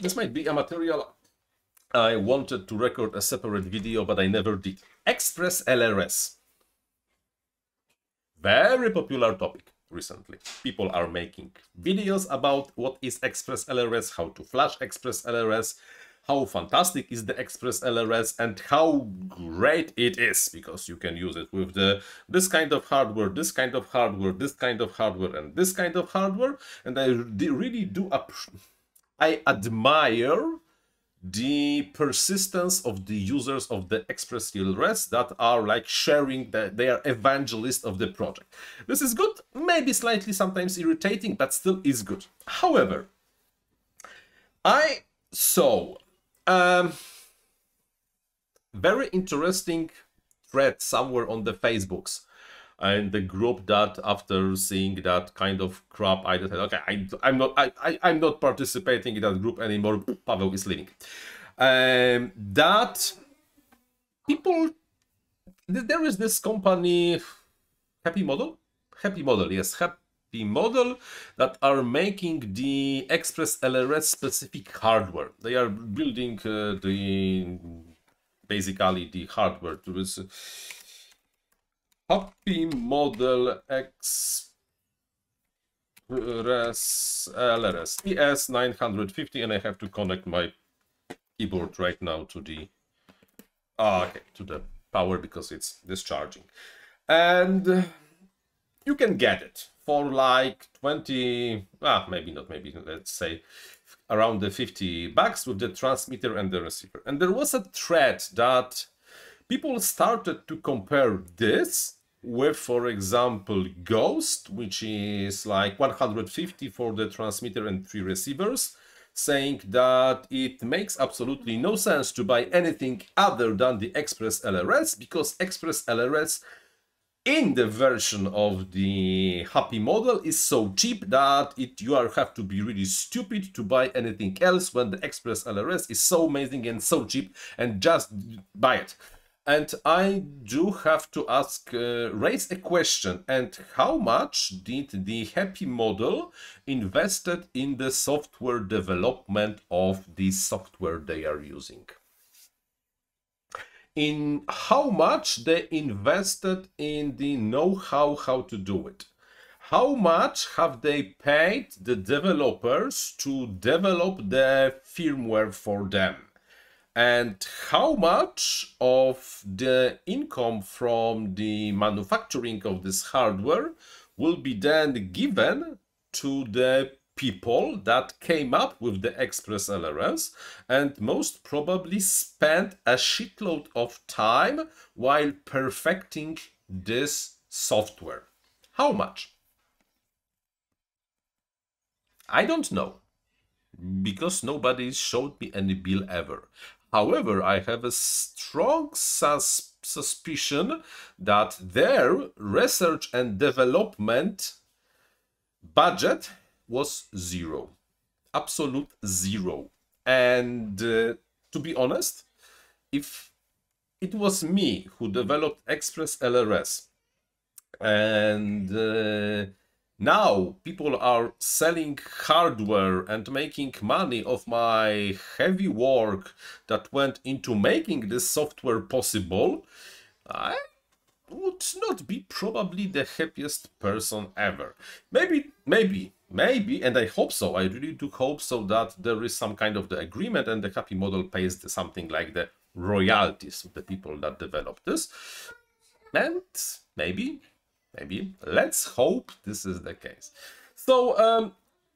this might be a material I wanted to record a separate video, but I never did. Express LRS. Very popular topic recently. People are making videos about what is Express LRS, how to flash Express LRS, how fantastic is the Express LRS and how great it is because you can use it with the this kind of hardware, this kind of hardware, this kind of hardware and this kind of hardware and I really do I admire the persistence of the users of the Express LRS that are like sharing that they are evangelists of the project. This is good, maybe slightly sometimes irritating, but still is good. However, I saw um, very interesting thread somewhere on the Facebooks and the group that after seeing that kind of crap i decided okay I, i'm not I, I i'm not participating in that group anymore. Pavel is leaving. Um that people there is this company happy model? Happy model yes happy model that are making the express lrs specific hardware. They are building uh, the basically the hardware to Happy Model X LRS ES915 and I have to connect my keyboard right now to the ah, okay, to the power because it's discharging. And you can get it for like 20, ah, maybe not, maybe let's say around the 50 bucks with the transmitter and the receiver. And there was a thread that people started to compare this with, for example, Ghost, which is like 150 for the transmitter and three receivers, saying that it makes absolutely no sense to buy anything other than the Express LRS because Express LRS in the version of the happy model is so cheap that it you are have to be really stupid to buy anything else when the Express LRS is so amazing and so cheap and just buy it. And I do have to ask, uh, raise a question. And how much did the Happy model invested in the software development of the software they are using? In how much they invested in the know-how how to do it? How much have they paid the developers to develop the firmware for them? And how much of the income from the manufacturing of this hardware will be then given to the people that came up with the Express LRS and most probably spent a shitload of time while perfecting this software. How much? I don't know because nobody showed me any bill ever. However, I have a strong sus suspicion that their research and development budget was zero. Absolute zero. And uh, to be honest, if it was me who developed Express LRS and uh, now people are selling hardware and making money of my heavy work that went into making this software possible. I would not be probably the happiest person ever. Maybe, maybe, maybe, and I hope so. I really do hope so that there is some kind of the agreement and the happy model pays something like the royalties of the people that developed this. And maybe maybe. Let's hope this is the case. So um,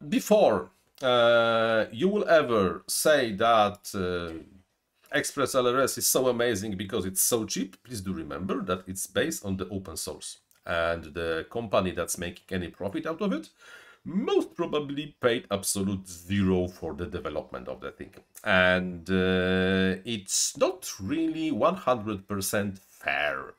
before uh, you will ever say that uh, Express LRS is so amazing because it's so cheap, please do remember that it's based on the open source. And the company that's making any profit out of it most probably paid absolute zero for the development of the thing. And uh, it's not really 100% fair